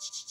you